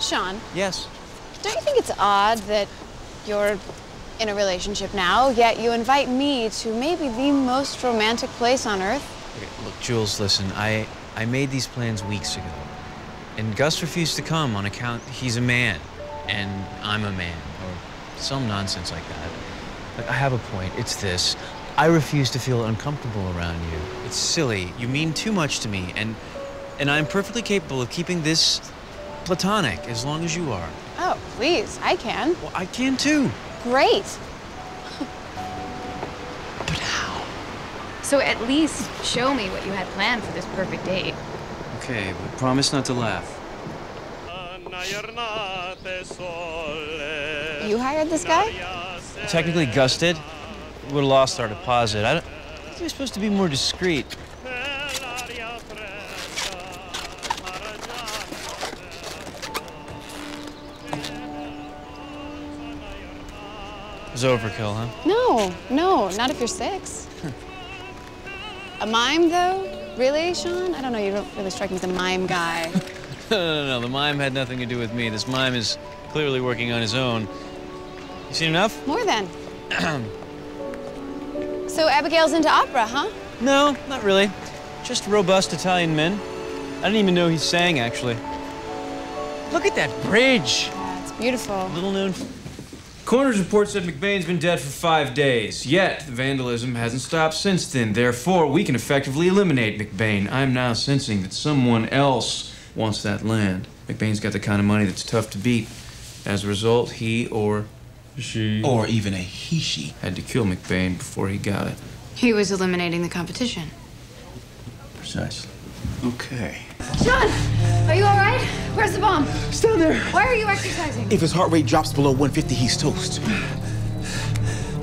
Shawn, Yes. don't you think it's odd that you're in a relationship now, yet you invite me to maybe the most romantic place on earth? Okay, look, Jules, listen. I I made these plans weeks ago, and Gus refused to come on account he's a man, and I'm a man, or some nonsense like that. I have a point. It's this. I refuse to feel uncomfortable around you. It's silly. You mean too much to me, and and I'm perfectly capable of keeping this platonic as long as you are. Oh, please, I can. Well, I can too. Great. But how? So at least show me what you had planned for this perfect date. Okay, but promise not to laugh. You hired this guy? Technically, Gus did. We would have lost our deposit. I, don't, I think you're supposed to be more discreet. Was overkill, huh? No, no, not if you're six. a mime, though? Really, Shawn? I don't know, you don't really strike me as a mime guy. no, no, no. The mime had nothing to do with me. This mime is clearly working on his own. You seen enough? More than. so Abigail's into opera, huh? No, not really. Just robust Italian men. I didn't even know he sang, actually. Look at that bridge. Yeah, it's beautiful. Little known. Coroner's report said McBain's been dead for five days. Yet, the vandalism hasn't stopped since then. Therefore, we can effectively eliminate McBain. I'm now sensing that someone else wants that land. McBain's got the kind of money that's tough to beat. As a result, he or she Or even a he she. had to kill McBain before he got it. He was eliminating the competition. Precisely. Okay. Shawn, are you all right? Where's the bomb? It's down there. Why are you exercising? If his heart rate drops below 150, he's toast.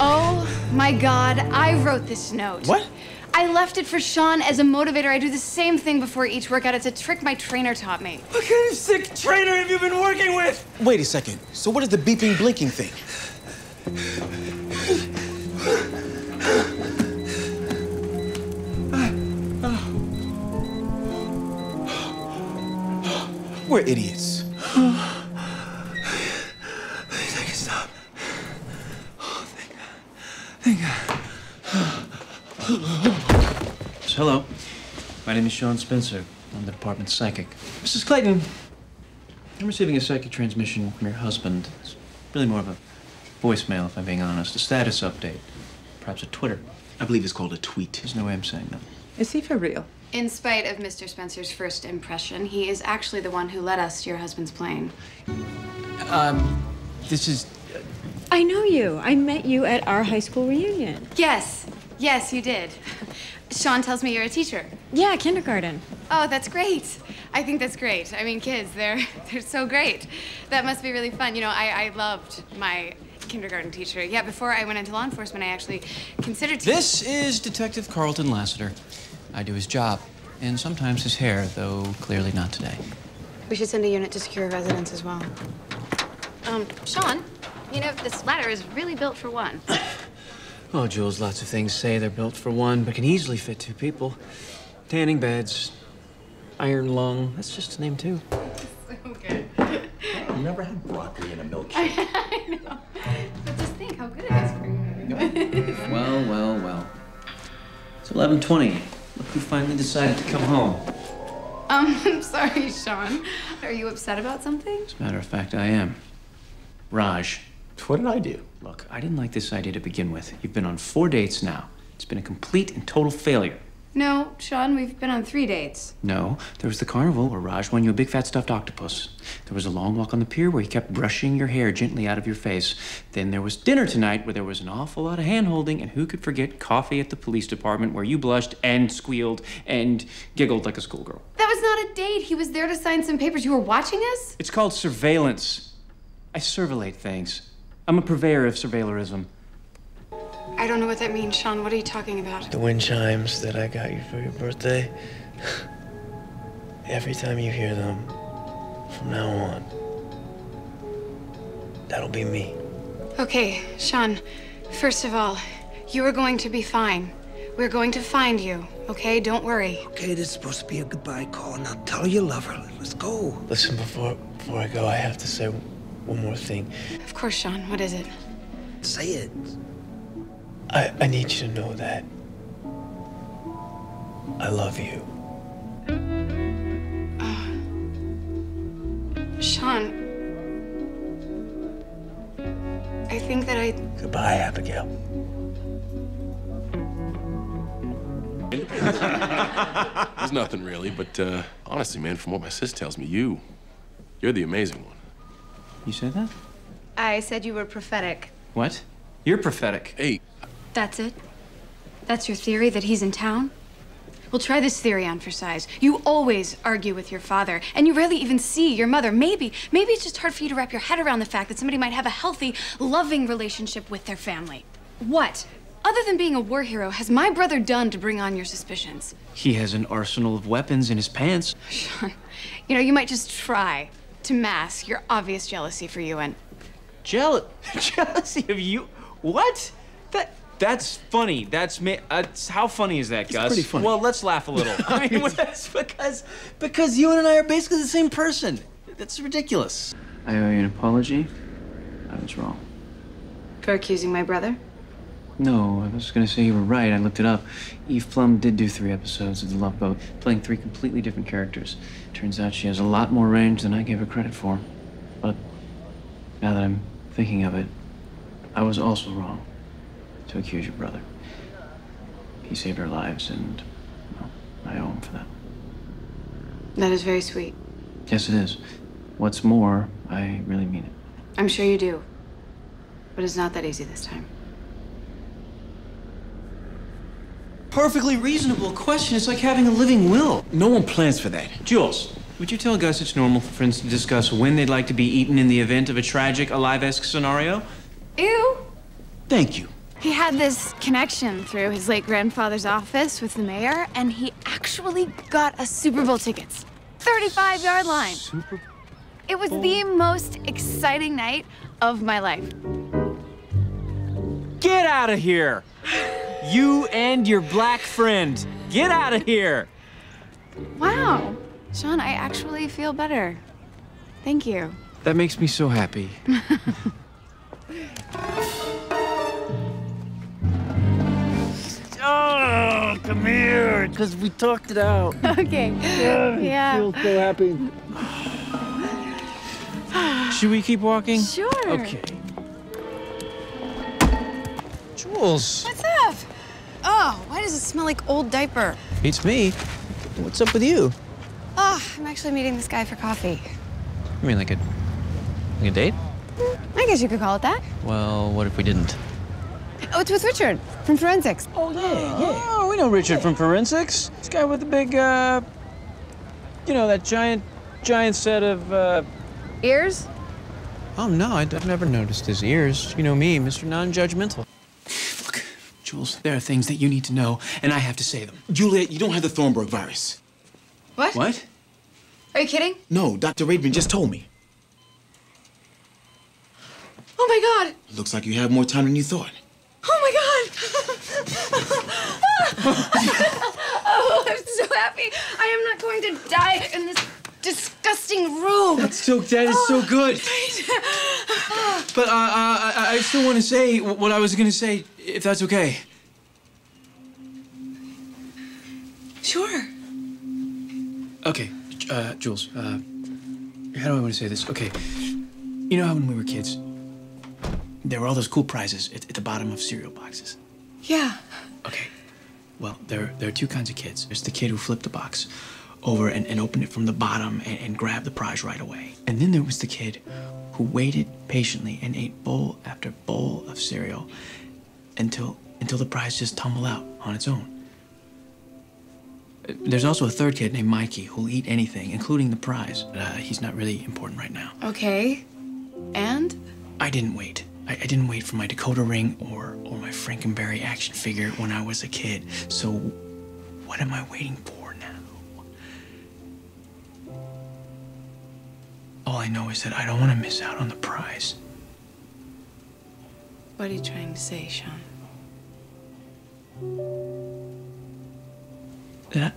Oh my God, I wrote this note. What? I left it for Shawn as a motivator. I do the same thing before each workout. It's a trick my trainer taught me. What kind of sick trainer have you been working with? Wait a second. So what is the beeping, blinking thing? We're idiots. Please, I can stop. Oh, thank God. Thank God. Hello. My name is Shawn Spencer. I'm the department psychic. Mrs. Clayton, I'm receiving a psychic transmission from your husband. It's really more of a voicemail, if I'm being honest. A status update. Perhaps a Twitter. I believe it's called a tweet. There's no way I'm saying that. Is he for real? In spite of Mr. Spencer's first impression, he is actually the one who led us to your husband's plane. Um, this is. I know you. I met you at our high school reunion. Yes, yes, you did. Shawn tells me you're a teacher. Yeah, kindergarten. Oh, that's great. I think that's great. I mean, kids, they're they're so great. That must be really fun. You know, I, I loved my kindergarten teacher. Yeah, before I went into law enforcement, I actually considered teaching. This is Detective Carlton Lassiter. I do his job, and sometimes his hair, though clearly not today. We should send a unit to secure residence as well. Um, Shawn, you know, this ladder is really built for one. Oh, Jules, lots of things say they're built for one, but can easily fit two people. Tanning beds, iron lung, that's just a name two. okay. You never had broccoli in a milkshake. I know. But just think how good it is for you. Well, well, well. It's 11:20. Look you finally decided to come home. Um, I'm sorry, Shawn. Are you upset about something? As a matter of fact, I am. Raj, What did I do? look, I didn't like this idea to begin with. You've been on four dates now. It's been a complete and total failure. No, Shawn, we've been on three dates. No, there was the carnival where Raj won you a big fat stuffed octopus. There was a long walk on the pier where he kept brushing your hair gently out of your face. Then there was dinner tonight where there was an awful lot of hand holding, and who could forget coffee at the police department where you blushed and squealed and giggled like a schoolgirl. That was not a date. He was there to sign some papers. You were watching us? It's called surveillance. I surveillate things. I'm a purveyor of surveilorism. I don't know what that means, Shawn. What are you talking about? The wind chimes that I got you for your birthday. Every time you hear them, from now on, that'll be me. Okay, Shawn, first of all, you are going to be fine. We're going to find you, okay? Don't worry. Okay, this is supposed to be a goodbye call. Now tell your lover. Let's go. Listen, before Before I go, I have to say one more thing. Of course, Shawn. What is it? Say it. I, I need you to know that I love you. Shawn. I think that I. Goodbye, Abigail. There's nothing really, but uh, honestly, man, from what my sis tells me, you, you're the amazing one. You said that? I said you were prophetic. What? You're prophetic. Hey, That's it? That's your theory that he's in town? Well, try this theory on for size. You always argue with your father, and you rarely even see your mother. Maybe, maybe it's just hard for you to wrap your head around the fact that somebody might have a healthy, loving relationship with their family. What, other than being a war hero, has my brother done to bring on your suspicions? He has an arsenal of weapons in his pants. Shawn, you know, you might just try to mask your obvious jealousy for you and. Jealous, jealousy of you? What? That that's funny. That's me. Uh, how funny is that, Gus? pretty funny. Well, let's laugh a little. I mean, that's because because you and I are basically the same person. That's ridiculous. I owe you an apology. I was wrong. For accusing my brother? No, I was gonna say you were right. I looked it up. Eve Plumb did do three episodes of The Love Boat, playing three completely different characters. Turns out she has a lot more range than I gave her credit for. But now that I'm thinking of it, I was also wrong to accuse your brother. He saved our lives, and well, I owe him for that. That is very sweet. Yes, it is. What's more, I really mean it. I'm sure you do. But it's not that easy this time. Perfectly reasonable question. It's like having a living will. No one plans for that. Jules, would you tell Gus it's normal for friends to discuss when they'd like to be eaten in the event of a tragic, alive-esque scenario? Ew! Thank you. He had this connection through his late grandfather's office with the mayor, and he actually got us Super Bowl tickets. 35 yard line. Super. It was the most exciting night of my life. Get out of here! You and your black friend. Get out of here! Wow. Shawn, I actually feel better. Thank you. That makes me so happy. come here, because we talked it out. Okay. Yeah. Feel so happy. Should we keep walking? Sure. Okay. Jules. What's up? Oh, why does it smell like old diaper? It's me. What's up with you? Oh, I'm actually meeting this guy for coffee. You mean like a like a date? I guess you could call it that. Well, what if we didn't? Oh, it's with Richard from Forensics. Oh yeah, yeah. Oh, we know Richard from Forensics. This guy with the big, uh, you know, that giant, giant set of. uh... Ears? Oh no, I'd, I've never noticed his ears. You know me, Mr. Non-judgmental. Look, Jules, there are things that you need to know, and I have to say them. Juliet, you don't have the Thornburg virus. What? What? Are you kidding? No, Dr. Raidman just told me. Oh my god! Looks like you have more time than you thought. Oh my god! Oh, I'm so happy. I am not going to die in this disgusting room. That's so, that is so good. But uh, uh, I, I still want to say what I was going to say, if that's okay. Sure. Okay, uh, Jules, uh, how do I want to say this? Okay, you know how when we were kids, there were all those cool prizes at, at the bottom of cereal boxes? Yeah. Okay, well, there, there are two kinds of kids. There's the kid who flipped the box over and, and opened it from the bottom and, and grabbed the prize right away. And then there was the kid who waited patiently and ate bowl after bowl of cereal until, until the prize just tumbled out on its own. There's also a third kid named Mikey who'll eat anything, including the prize. Uh, he's not really important right now. Okay. And? I didn't wait. I, I didn't wait for my Dakota ring or, or my Frankenberry action figure when I was a kid. So, what am I waiting for now? All I know is that I don't want to miss out on the prize. What are you trying to say, Shawn? That